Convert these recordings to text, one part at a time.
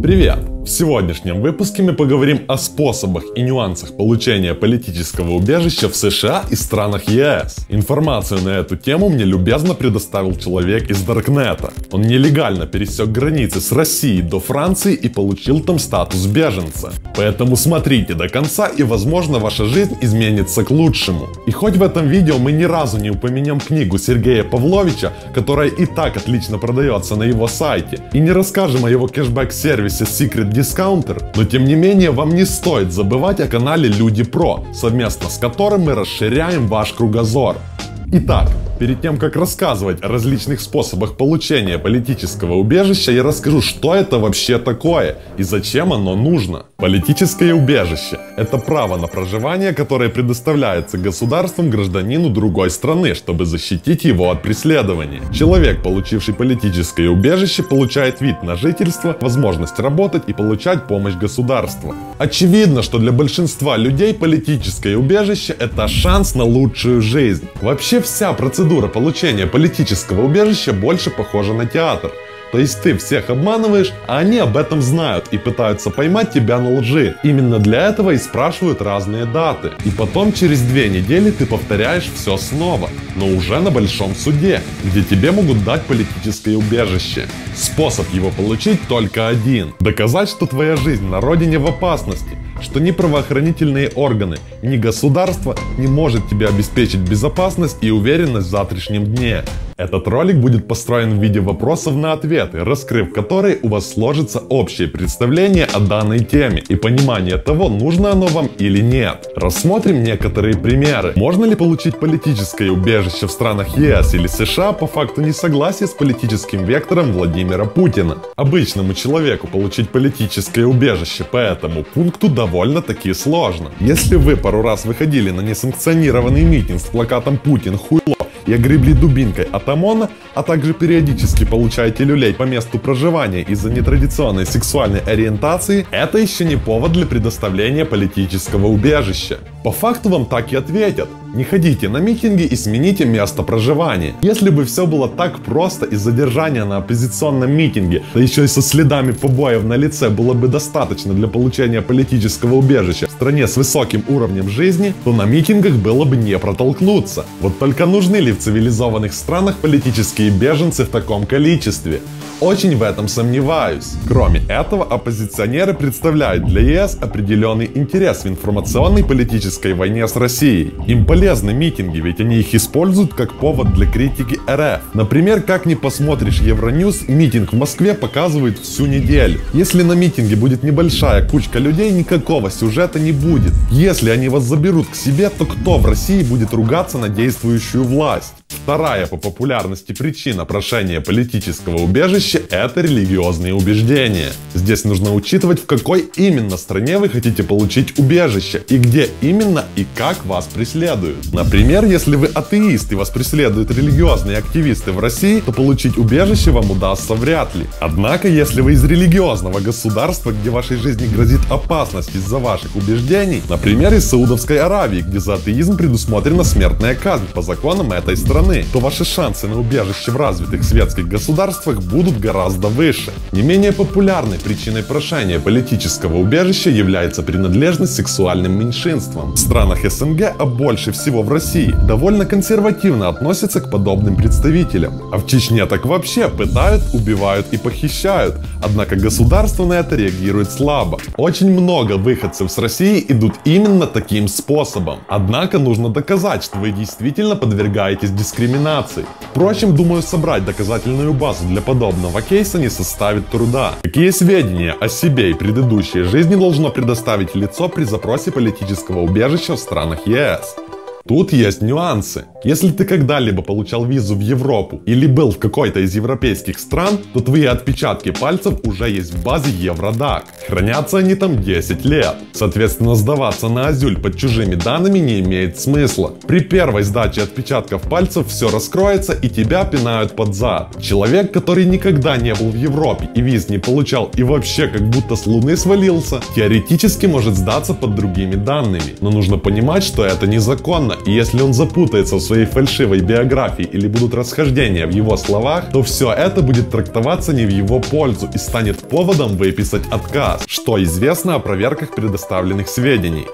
Привет! В сегодняшнем выпуске мы поговорим о способах и нюансах получения политического убежища в США и странах ЕС. Информацию на эту тему мне любезно предоставил человек из Даркнета. Он нелегально пересек границы с Россией до Франции и получил там статус беженца. Поэтому смотрите до конца и возможно ваша жизнь изменится к лучшему. И хоть в этом видео мы ни разу не упомянем книгу Сергея Павловича, которая и так отлично продается на его сайте, и не расскажем о его кэшбэк-сервисе Secret Discounter, но тем не менее вам не стоит забывать о канале Люди Про, совместно с которым мы расширяем ваш кругозор. Итак, перед тем как рассказывать о различных способах получения политического убежища, я расскажу, что это вообще такое и зачем оно нужно. Политическое убежище – это право на проживание, которое предоставляется государством гражданину другой страны, чтобы защитить его от преследования. Человек, получивший политическое убежище, получает вид на жительство, возможность работать и получать помощь государства. Очевидно, что для большинства людей политическое убежище – это шанс на лучшую жизнь. Вообще вся процедура получения политического убежища больше похожа на театр – то есть ты всех обманываешь, а они об этом знают и пытаются поймать тебя на лжи. Именно для этого и спрашивают разные даты. И потом через две недели ты повторяешь все снова, но уже на большом суде, где тебе могут дать политическое убежище. Способ его получить только один. Доказать, что твоя жизнь на родине в опасности что ни правоохранительные органы, ни государство не может тебе обеспечить безопасность и уверенность в завтрашнем дне. Этот ролик будет построен в виде вопросов на ответы, раскрыв которые у вас сложится общее представление о данной теме и понимание того, нужно оно вам или нет. Рассмотрим некоторые примеры. Можно ли получить политическое убежище в странах ЕС или США по факту несогласия с политическим вектором Владимира Путина? Обычному человеку получить политическое убежище по этому пункту довольно-таки сложно. Если вы пару раз выходили на несанкционированный митинг с плакатом «Путин хуйло» и огребли дубинкой от ОМОНа, а также периодически получаете люлей по месту проживания из-за нетрадиционной сексуальной ориентации, это еще не повод для предоставления политического убежища. По факту вам так и ответят. Не ходите на митинги и смените место проживания. Если бы все было так просто и задержание на оппозиционном митинге, да еще и со следами побоев на лице было бы достаточно для получения политического убежища в стране с высоким уровнем жизни, то на митингах было бы не протолкнуться. Вот только нужны ли цивилизованных странах политические беженцы в таком количестве? Очень в этом сомневаюсь. Кроме этого, оппозиционеры представляют для ЕС определенный интерес в информационной политической войне с Россией. Им полезны митинги, ведь они их используют как повод для критики РФ. Например, как не посмотришь Евроньюз, митинг в Москве показывает всю неделю. Если на митинге будет небольшая кучка людей, никакого сюжета не будет. Если они вас заберут к себе, то кто в России будет ругаться на действующую власть? podcast. Вторая по популярности причина прошения политического убежища – это религиозные убеждения. Здесь нужно учитывать, в какой именно стране вы хотите получить убежище и где именно и как вас преследуют. Например, если вы атеист и вас преследуют религиозные активисты в России, то получить убежище вам удастся вряд ли. Однако, если вы из религиозного государства, где вашей жизни грозит опасность из-за ваших убеждений, например, из Саудовской Аравии, где за атеизм предусмотрена смертная казнь по законам этой страны, то ваши шансы на убежище в развитых светских государствах будут гораздо выше. Не менее популярной причиной прошения политического убежища является принадлежность сексуальным меньшинствам. В странах СНГ, а больше всего в России, довольно консервативно относятся к подобным представителям. А в Чечне так вообще пытают, убивают и похищают. Однако государство на это реагирует слабо. Очень много выходцев с России идут именно таким способом. Однако нужно доказать, что вы действительно подвергаетесь дискриминации дискриминации. Впрочем, думаю, собрать доказательную базу для подобного кейса не составит труда. Какие сведения о себе и предыдущей жизни должно предоставить лицо при запросе политического убежища в странах ЕС? Тут есть нюансы. Если ты когда-либо получал визу в Европу или был в какой-то из европейских стран, то твои отпечатки пальцев уже есть в базе Евродак. Хранятся они там 10 лет. Соответственно, сдаваться на азюль под чужими данными не имеет смысла. При первой сдаче отпечатков пальцев все раскроется и тебя пинают под зад. Человек, который никогда не был в Европе и виз не получал и вообще как будто с луны свалился, теоретически может сдаться под другими данными. Но нужно понимать, что это незаконно и если он запутается в своей фальшивой биографии или будут расхождения в его словах, то все это будет трактоваться не в его пользу и станет поводом выписать отказ, что известно о проверках предоставленных сведений.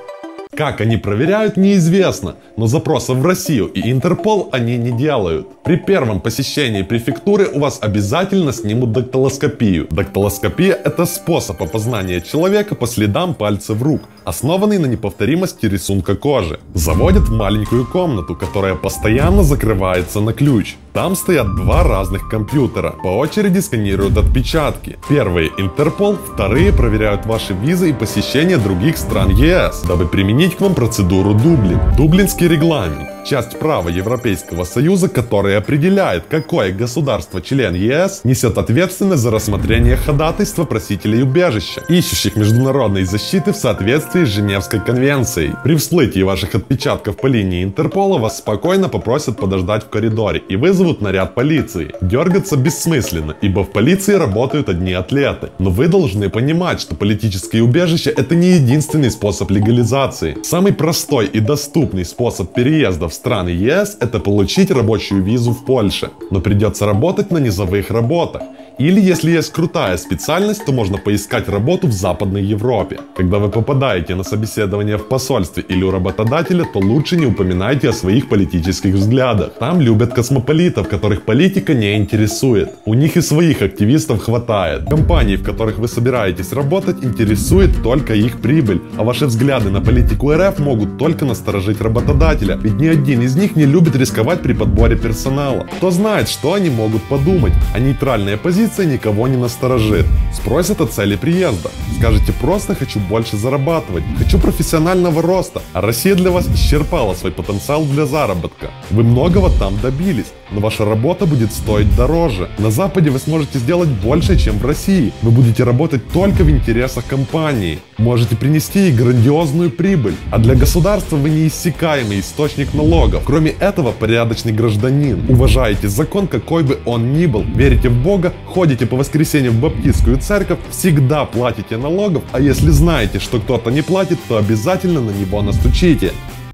Как они проверяют, неизвестно, но запросов в Россию и Интерпол они не делают. При первом посещении префектуры у вас обязательно снимут дактилоскопию. Дактилоскопия – это способ опознания человека по следам пальцев рук, основанный на неповторимости рисунка кожи. Заводят в маленькую комнату, которая постоянно закрывается на ключ. Там стоят два разных компьютера. По очереди сканируют отпечатки. Первые Интерпол, вторые проверяют ваши визы и посещения других стран ЕС, дабы применить к вам процедуру Дублин. Дублинский регламент. Часть права Европейского Союза, который определяет, какое государство-член ЕС несет ответственность за рассмотрение ходатайства просителей убежища, ищущих международной защиты в соответствии с Женевской конвенцией. При всплытии ваших отпечатков по линии Интерпола вас спокойно попросят подождать в коридоре и вызовут наряд полиции. Дергаться бессмысленно, ибо в полиции работают одни атлеты. Но вы должны понимать, что политическое убежище это не единственный способ легализации. Самый простой и доступный способ переезда в страны ЕС это получить рабочую визу в Польше. Но придется работать на низовых работах. Или если есть крутая специальность, то можно поискать работу в Западной Европе. Когда вы попадаете на собеседование в посольстве или у работодателя, то лучше не упоминайте о своих политических взглядах. Там любят космополитов, которых политика не интересует. У них и своих активистов хватает. Компании, в которых вы собираетесь работать, интересует только их прибыль, а ваши взгляды на политику РФ могут только насторожить работодателя, ведь ни один из них не любит рисковать при подборе персонала. Кто знает, что они могут подумать, а нейтральная позиция позиция никого не насторожит. Спросят о цели приезда. Скажите просто «хочу больше зарабатывать», «хочу профессионального роста», а Россия для вас исчерпала свой потенциал для заработка. Вы многого там добились, но ваша работа будет стоить дороже. На Западе вы сможете сделать больше, чем в России. Вы будете работать только в интересах компании. Можете принести ей грандиозную прибыль. А для государства вы неиссякаемый источник налогов. Кроме этого, порядочный гражданин. Уважаете закон, какой бы он ни был. Верите в Бога, ходите по воскресеньям в баптистскую церковь, всегда платите налогов, а если знаете, что кто-то не платит, то обязательно на него настучите.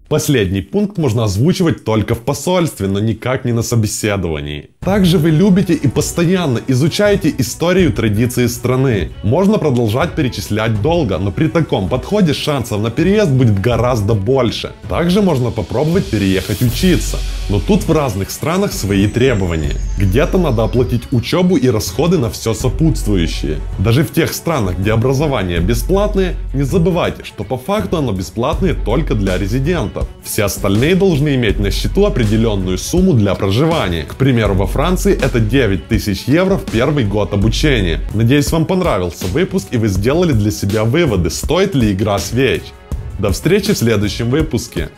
Последний пункт можно озвучивать только в посольстве, но никак не на собеседовании. Также вы любите и постоянно изучаете историю традиции страны. Можно продолжать перечислять долго, но при таком подходе шансов на переезд будет гораздо больше. Также можно попробовать переехать учиться. Но тут в разных странах свои требования. Где-то надо оплатить учебу и расходы на все сопутствующее. Даже в тех странах, где образование бесплатное, не забывайте, что по факту оно бесплатное только для резидентов. Все остальные должны иметь на счету определенную сумму для проживания. К примеру, во Франции это 9000 евро в первый год обучения. Надеюсь, вам понравился выпуск и вы сделали для себя выводы, стоит ли игра свеч. До встречи в следующем выпуске.